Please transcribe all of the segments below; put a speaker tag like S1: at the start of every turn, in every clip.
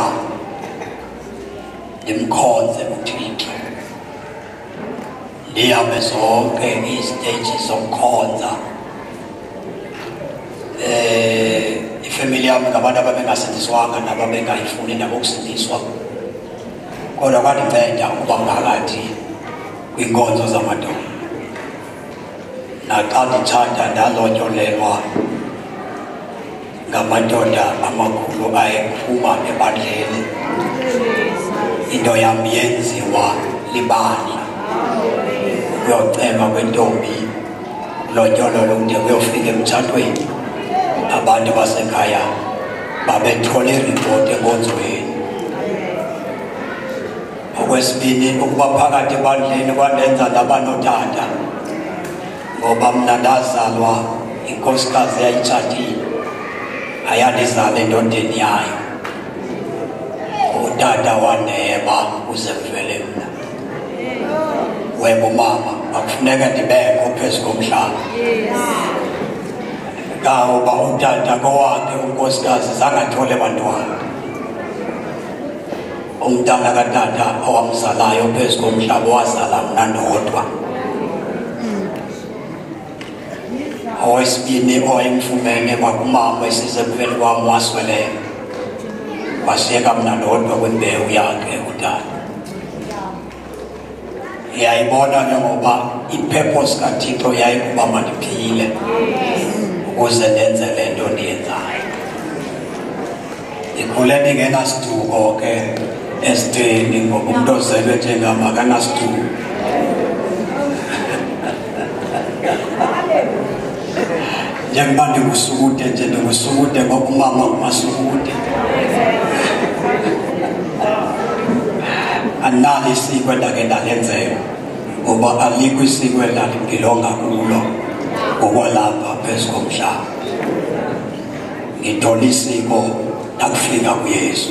S1: ngizocela ndimkhonze uthixo ndihambe zonke iziteji zokukhonza eh ifamily yami ngabantu ababengasindiswanga nababengayifuni nabo ukusindiswa kodwa kwandinceda ukuba phakathi kwinkonzo zamadoda naxa ndithanda ndalonyolelwa ngamadoda amakhulu ayephuma ebandleni. Into yam yenziwa libandla. Kuyocelwa kwentombi. Lonyololo kude kuyofika emtshatweni abantu basekhaya babethole iripoti enkonzweni. Okwesibini ukuba phakathi ebandleni kwandenza ndaba notata ngoba mna ndazalwa inkosikazi yayitshatile ayandizala endodeni yayo utata waneba uze mna. Wena umama akufuneka ndibekho phezu komhlaba. Kawuba utata kowakhe unkosikazi zangathole bantwana. Umntana katata owamzalayo phezu komhlaba wazala mna ndodwa owesibini owayemfumene kwakumama esisebuveni kwam wasweleka. Wasiyeka mna ndodwa kwimbewu yakhe utata yayibona ke ngoba ipurpose kathixo yayikuba mandiphile ukuze ndenze le nto ndiyenzayo. Ndikhule ndingenasiduko ke esitheni ngoba umntu ozelwe njengam akanasiduko njengoba ndingusukude nje ndingusukude ngoba umama ngumasukude andinalo isiko endake ndalenzeka ngoba alikho isiko endandingilonga kulo ngokwalapha phezu komhlaba ngithola isiko ndakufika kuyesu.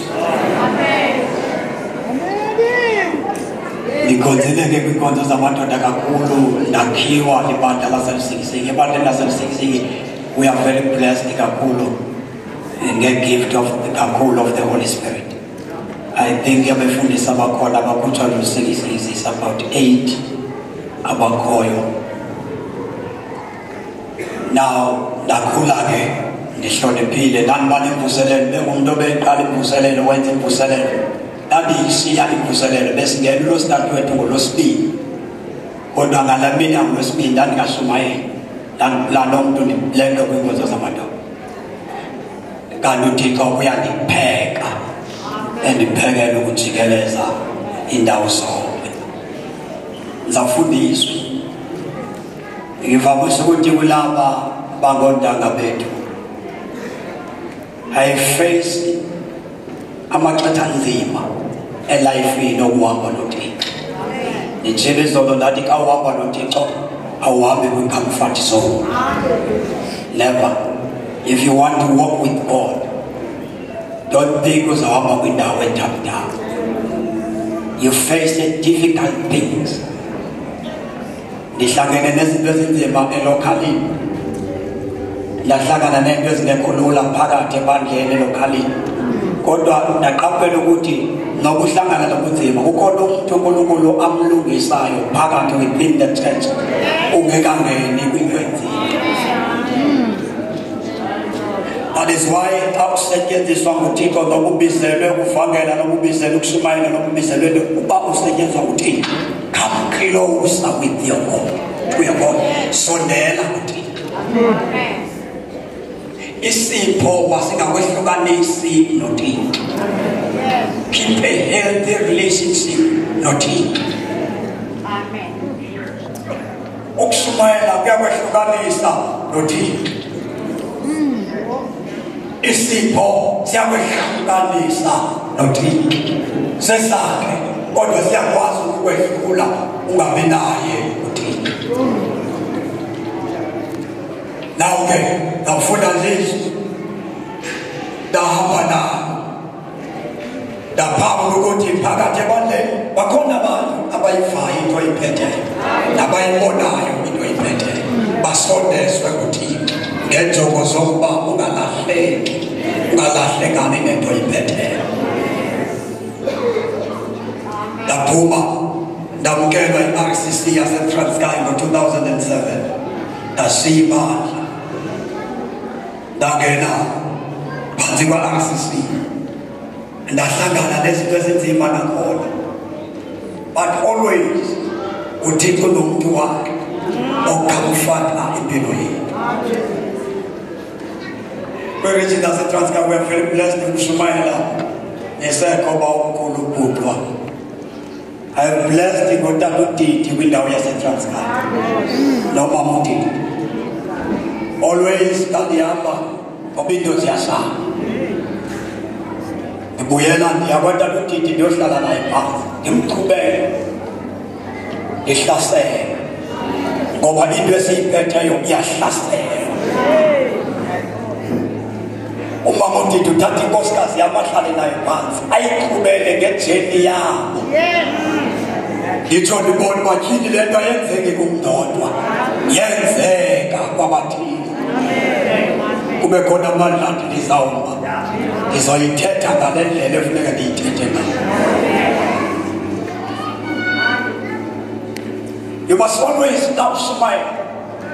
S1: Ngikhonzile ke kwinkonzo zamadoda kakhulu ndakhiwa libandla laselusikisiki ibandla laselusikisiki we are very blessed kakhulu nge-gift of kakhulu of the holy spirit. I think abefundisi abakhona abakhutshwa lusikisiki is about eight abakhoyo. Now ndakhula ke ndihloniphile. Ndandiba nemvuselelo bengumuntu obeqala imvuselelo wenza imvuselelo ndandiyishiya imvuselelo besingena ulositatu wethu ngolosibini kodwa ngala mini angolosibini ndandingashumayeli ndandiplana umntu ndibleke kwiinkonzo zamadoda kanti uthixo uyandipheka endiphekele ukujikeleza iindawo zonke. Ndizawufundiswa. Ngivamise ukuthi kulaba bangontanga bethu i face amaxesha anzima elifini okuhamba nothixo. Nditshile izolo ndathi xa uhamba nothixo awuhambi kwicomfort zone never. If you want to walk with god don't think uzawuhamba kwindawo etaptap you face difficult things. Ndihlangene nezinto ezinzima elokhalini ndahlangana neento ezingekho lula phakathi ebandleni elokhalini kodwa ndaqaphela ukuthi noba uhlangana nobunzima. Kukhona umuntu unkulunkulu amlungisayo phakathi within the church ungekangeni kwinto enzima that is why xa kusetyenziswa nguthixo noba ubizelwe ukuvangela noba ubizelwe ukushumayela noba ubizelwe uba usetyenziswa nguthixo come closer with your god to your god. Sondela kuthixo isipho masingakwehlukanisi nothixo. Keep a healthy relationship not nothixo ukushumayela kuyakwehlukanisa nothixo hmm. isipho siyakwehlukanisa nothixo sesakhe kodwa siyakwazi ukukwehlula ungabi naye uthixo naw ke ngafunda lizwi ndahamba nalo ndaphambi ukuthi phakathi ebandleni bakhona abantu abayivayo into oyiphetheyo nabayibonayo into oyiphetheyo basondezwe kuthixo ngenjongo zokuba ungalahleki ungalahlekani nento oyiphetheyo ndaphuma ndamkelwa i-rcc yasetranskay ngo-2007 ndashiya ibandla ndangena phansi kwa-rcc ndahlangana nezinto ezinzima nakhona but always uthixo nomuntu wakhe okukhamufata impilo yethu kweregini yasetranskay we very blessed ukushumayela nesekhoba omkhulu ubhutwa I'm blessed ngotata udidi kwindawo yasetranskay nomama udidi always ndandihamba ngoba into ziyashaya ndibuyela ndiyakwatata udidi ndiyohlala naye phantsi ndimqhubele ndihlasele ngoba into esiyiphetheyo iyahlasela umama udidi uthatha inkosikazi yam ahlale nayo phantsi ayiqhubele ngejeni yabo nditsho ndibona uba tyhini le nto ayenzeki kumndodwa yenzeka kwabathile kube khona amandathi ndizawuma ndizoyithetha ngale ndlela efuneka ndiyithethe ngayo. You must always now smile.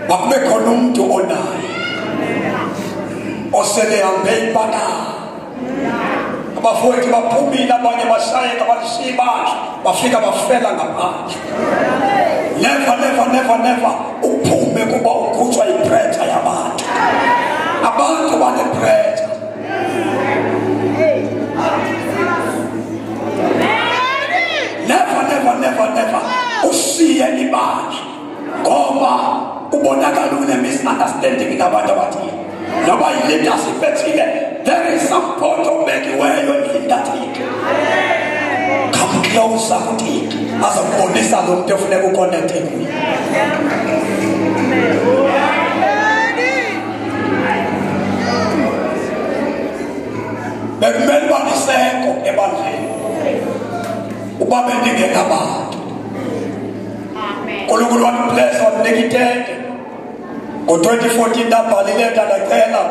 S1: Makube khona umntu onaye osele hambe ibakala abafowethu baphumile abanye bashayeka balishiya ibandla bafika bafela ngaphandle. Never never never never uphume kuba ukhutshwa ipressure yabantu abantu banepressure never never never never. Ushiye ibandla ngoba ubonakala une-misunderstanding nabantu abathile noba yileader sifethile there is some point obekiweyo ilinda thile come closer kuthile azokubonisa lo muntu efuneka uconnecte kuye bekumele uba lisekho ebandleni uba bendingenabantu nkulunkulu wandiblesa wandinika itente ngo-2014 ndabhalile ndandacela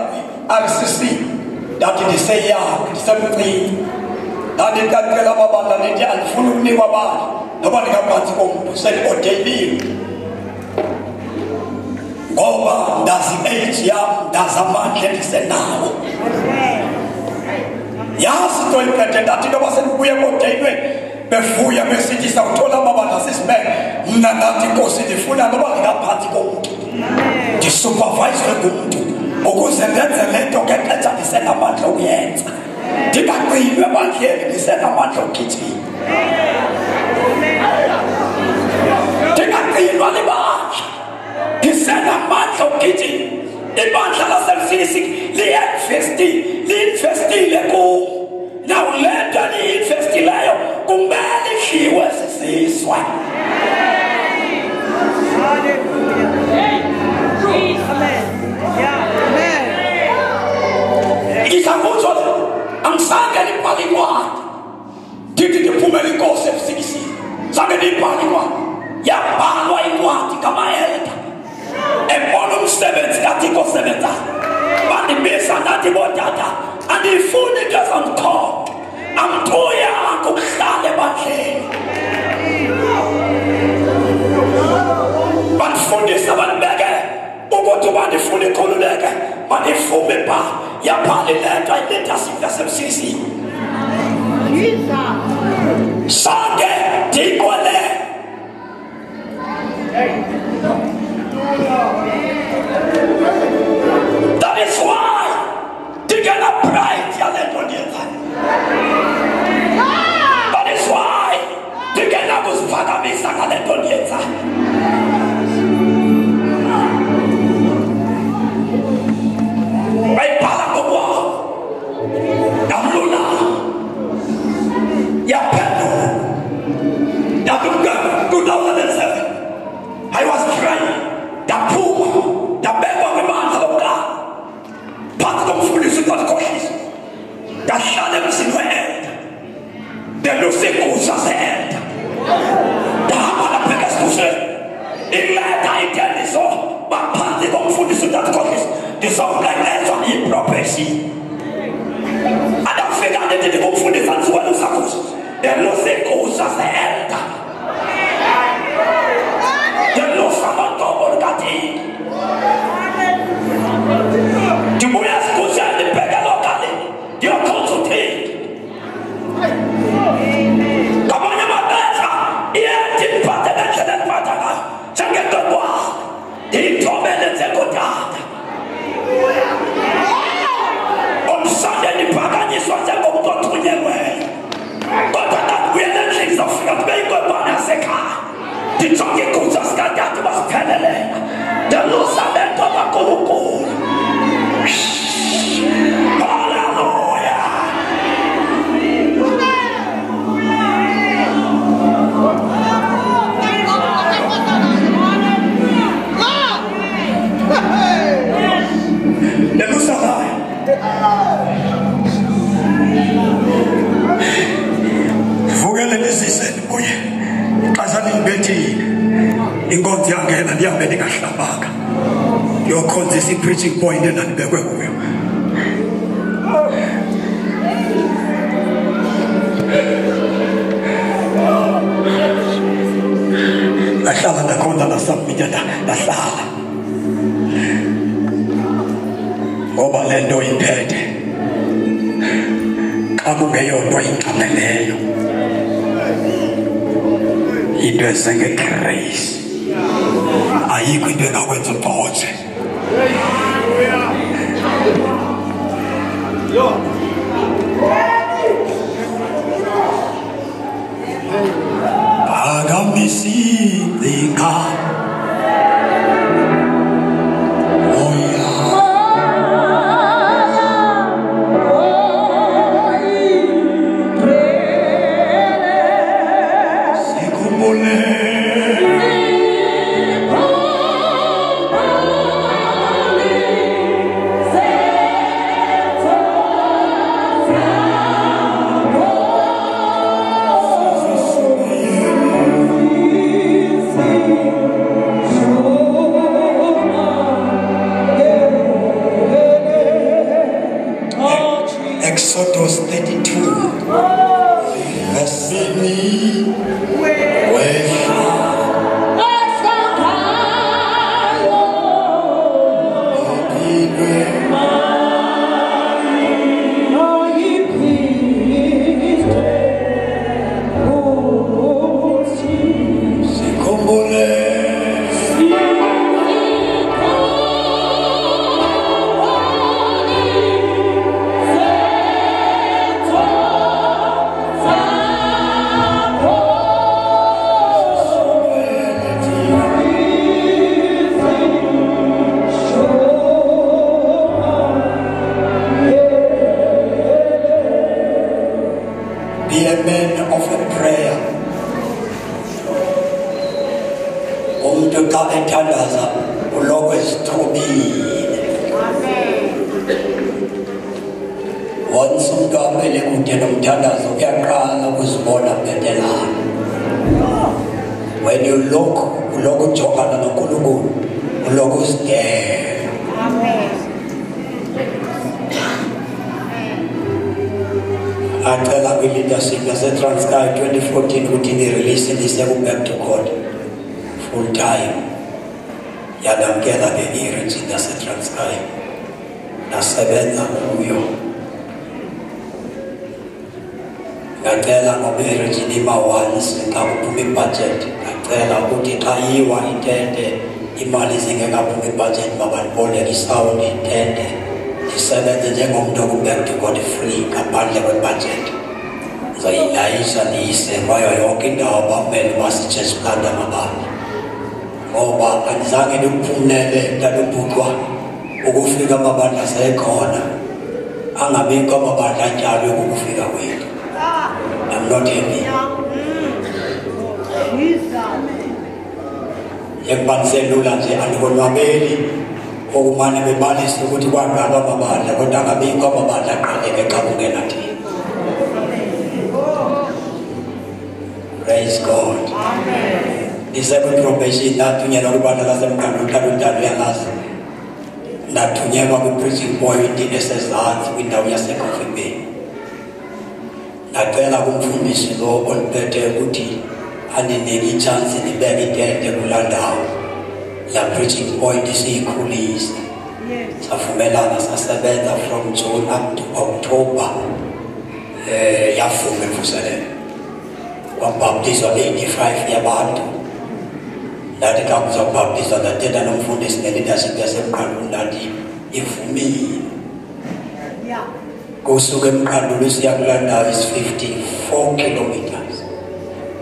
S1: i-rcc ndathi ndiseyakhe ndisemncinci ndandicacela amabandla ndithi andifuni ukunikwa bandla noba ndingaphantsi komntu sendiodeyiliwe ngoba ndazi age yam ndazi amandla endisenawo. yasi toyiphethe ndathi noba sendibuye kodeyinwe bevuya besidisa uthola baba nasisimele mna ndathi inkosi ndifuna noba ndingaphantsi komntu ndisupervayizwe ngumntu ukuze ndenze le nto ngexetsha ndisenamandla okuyenza ndingaqinywe ebandleni ndisenamandla okugijima ndingaqinywa libandla ndisenamandla okugijima ibandla lasemfisi liinvestile kum now le nto liyi-investileyo kumele idliwe sisizwe ngisakutsho le angisange ndibhale incwadi ndithi ndiphumele inkosi ebusikisini zange ndiyibhale incwadi yabhalwa incwadi ngamaelda servants, Gatiko servants, Bandi Besa, Natibo Data, and the food it doesn't come. I'm Toya, I'm Kusale Bashi. Bandifundisa balibeke ukuthi bandifuna ikhululeke bandifume pha yaphali lento iletasiva semsisini sange ndiqwele That is why they cannot pray if you That is why they cannot go father me saca Vai para como da luna. A pedra. Da luna ndakhonza ndasubmitha ndahlala ngoba le nto iphethe xa kungeyonto ingxameleyo into ezengegrace ayikho into engakwenza ubhoje phakamisile moya nasema huyo ngacela nobiri once ndingakuphuma ibhajethi ngacela ukuthi xa yiwa intente imali zingekaphumi ibhajethi mabandiboleke isawundi intente ndisebenze njengomntu okuback free ngaphandle kwebhajethi ndizayilayisa ndiyise kwayo yonke indawo bammele basitshe siplanda mabani ngoba andizange ndikuphumlele ntabebhutwana ukufika amabandla sekhona angabikho amabandla atyalwe kukufika kwethu. I'm not happy. Yekuba ndiselula nje andikonwabeli okumane bebalisa ukuthi kwangaba amabandla kodwa angabikho amabandla aqaleke xa kungena thina praise god. Ndisekwiprobation ndathunyelwa kwibandla lasemkhandlu ntalutalo yalazi ndathunyelwa kwi-preaching point esezantsi kwindawo yasecoffee bay. Ndacela kumfundisi lo oliphethe ukuthi andinike itshansi ndibeke itente kulaa ndawo laa preaching point siyikhulise savumelana sasebenza from june up to october. Um yavuma imvuselelo kwabhaptizwa be-85 yabantu ndathi xa kuzawubhaptizwa ndathetha nomfundisi neleadership yasemqanduli ndathi ivumile kusuka emqanduli siya kulaa ndawo is-54 kilometers.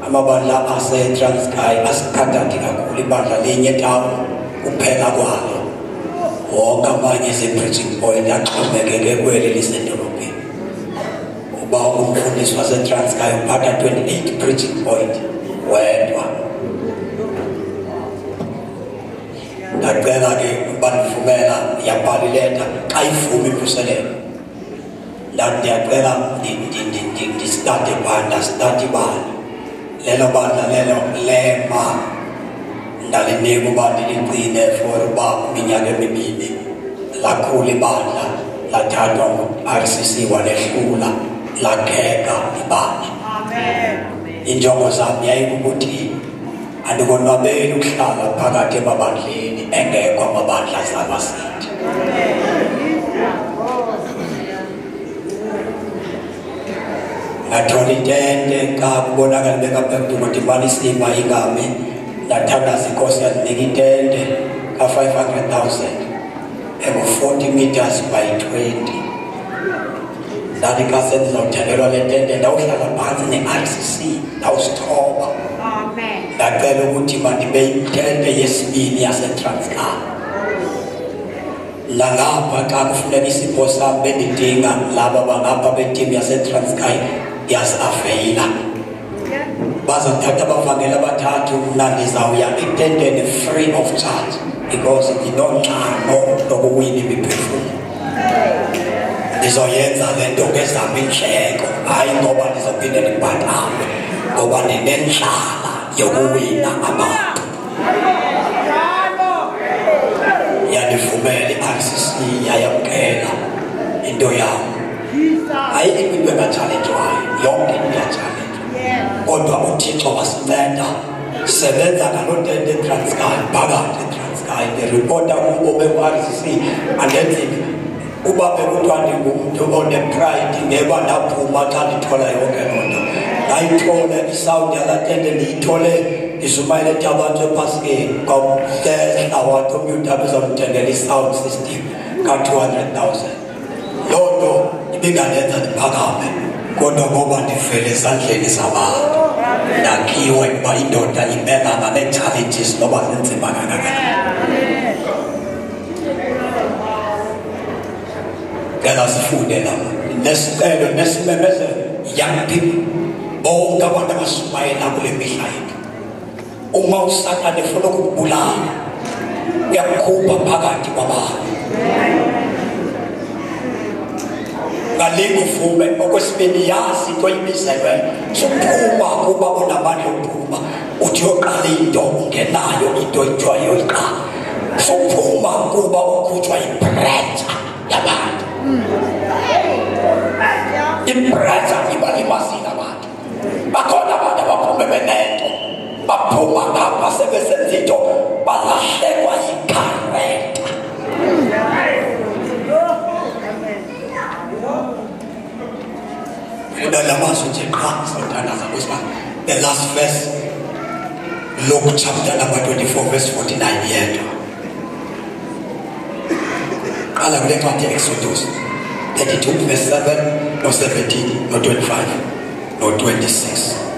S1: Amabandla asetranskay asikhathathi kakhulu ibandla linye town kuphela kwalo. Wonke amanye eze-preaching point axhomekeke kweli lisedolophini uba umfundisi wasetranskay uphatha 28 preaching point wedwa. Ndacela ke bandivumela yabhala ileta xa ivuma imvuselelo ndathi ndiyacela ndistate bani ndasitati bani lelo bandla lelo lema. Ndalinika uba ndiligcine for uba iminyaka emibini lakhula ibandla lathathwa ngu-rcc walehlula lakheka ibandla. Injongo zami yayikukuthi andikonwabeli ukuhlala phakathi emabandleni engekho amabandla azabasinda ngathola intente xa kubonakala bekaphambi kodibana isiba igame ndathandaza inkosi yandibeka intente ka-500 000 engu-40 meters by 20 ndathi xa sendizawuthengelwa le tente ndawuhlala phantsi ne-icc ndawusithoba ndacela ukuthi mandibe yitente yesibini yasetranskal nalapha xa kufuneka isipho sam bendidinga laba bangapha betimu yasetranskal yasiaveyila bazathatha abavangeli abathathu mna ndizawuya etenteni free of charge because ndinoncamo lokuwina imiphefumlo. Ndizoyenza le nto ngezam iindleko hayi ngoba ndizophinde ndibhatale ngoba ndinendlala yokuwina abantu. Yandivumela i-rcc yayamkela into yam ayikho into engatshalenjwayo yonke into iyatshalenjwa kodwa uthixo wasinceda sebenza ngaloo tento etranskal phakathi etranskal ndiripota kubo beku-rcc andenzile. Uba bekuthiwa ndingumntu onepride ngeba ndaphuma xa ndithola yonke loo nto ndayithole isawundi yalatente ndiyithole epaskeni kwahlela wathi omnye utata uzamthengela i-sound system ka-two hundred thousand loo nto ibingandenza ndiphakame kodwa ngoba ndivele ezandleni zabantu ndakhiwe uba indoda imelana nee-challenges noba zinzima kangakanani ngela sifunde lapha nesicelo nesimemezelo young people bonke abantu abasumayela kule mihla yethu uma usatane funa ukubulala uyakukhupha phakathi kwabantu ngalinga uvume okwesibini yazi into oyibizelwe suphuma kuba unamandla okuphuma uthi yoqala into ungenayo into ethiwa yoyiqala suphuma kuba ukhutshwa yibretsha yabantu. Ibretsha ibalimazile abantu bakhona abantu abaphume benento baphuma ngapha sebesenza into balahlekwa yikareta funa la mazwi nje qha sawuthandaza kusba the last verse luke chapter number 24 verse 49 yedwa qala kule ncwadi exodus 32 verse 7 no 17 no 25 or 26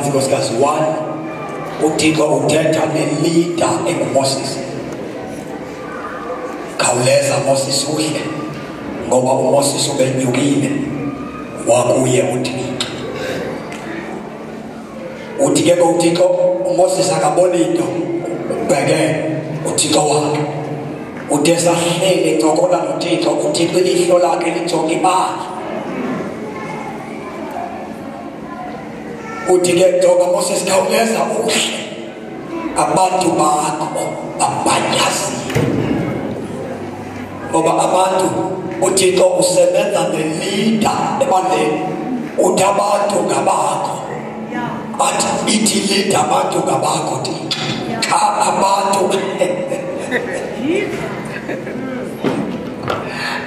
S1: phansi nkosikazi one uthixo uthetha nelida engumoses khawuleza moses uhle ngoba umoses ubenyukile wakuye uthixo uthi ke uthixo umoses akaboni into ubheke uthixo wakhe. Uthe sahlele ncokola nothixo uthixo ilihlo lakhe lijonge ibandla uthi ke jonga moses khawuleza uhle abantu bakho babhanyazile ngoba abantu uthixo usebenza nelida ebandleni uthi abantu ngabakho athi ithi lida abantu ngabakho thixo xa abantu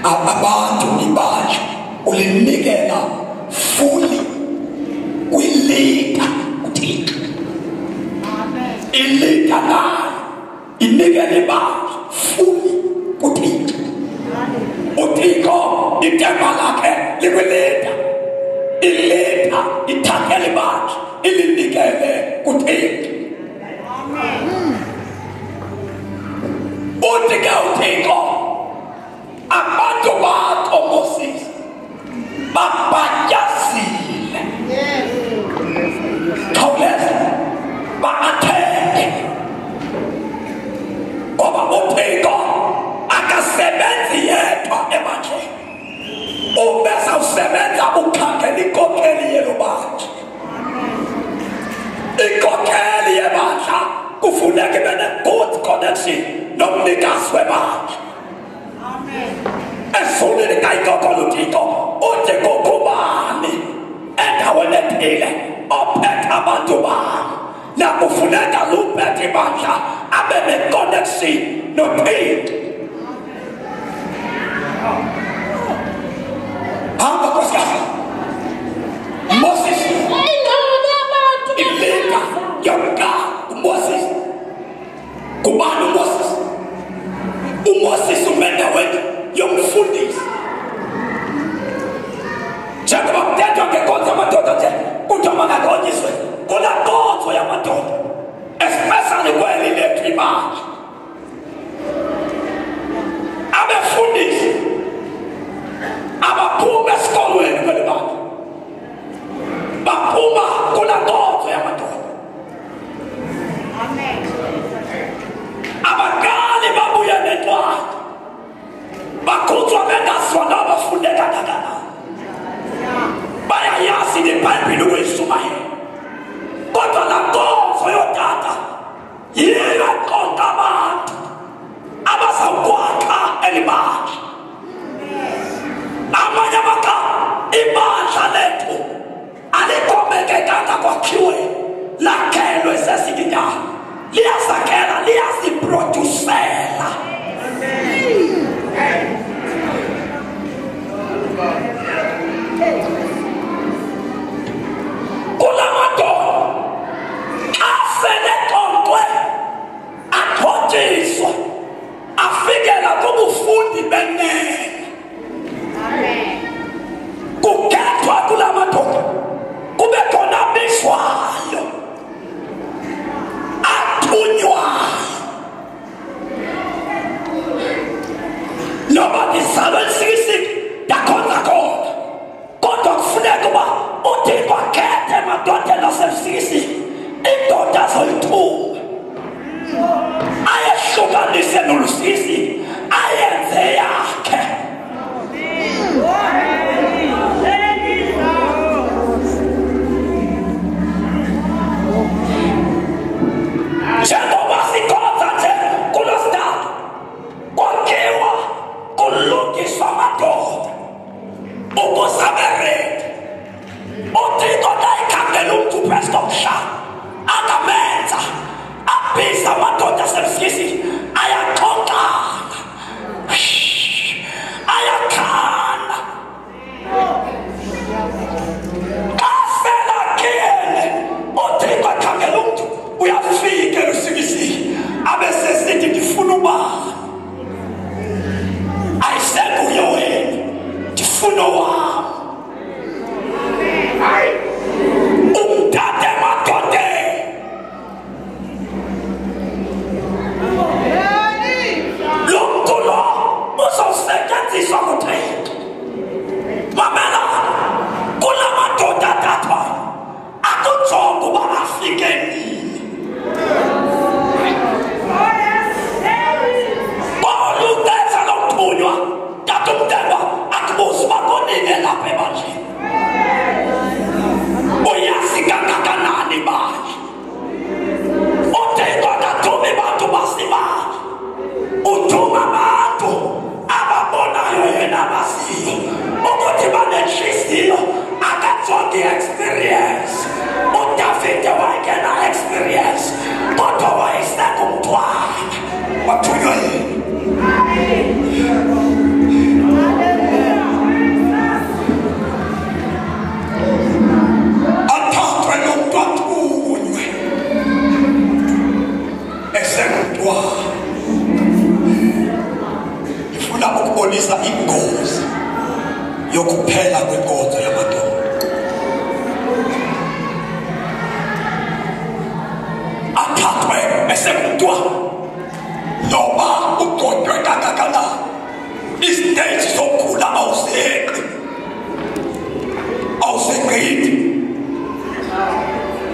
S1: abantu ibandla ulinikela fully me. Lägger med en god connection. Nomnika sweba. Efunile kayikokolo uThixo uthi kokubani endaweni ethile ophethe abantu bami nakufuneka luphethe ibandla connection. No noThixo kubani umoses umoses umenda wethu yomfundisi njengoba kuthethwa ngenkonzo yamadoda nje kuthiwa makagonyiswe kulaa nkonzo yamadoda especially kweli lethu imali abefundisi Olá! onisa ingozi yokuphela kwenkonzo yamadoda athathwe esengumntwana noba ugotywe kangakana isteji sokugula awuseqi awuseqithi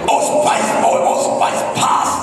S1: awusibyisiphasi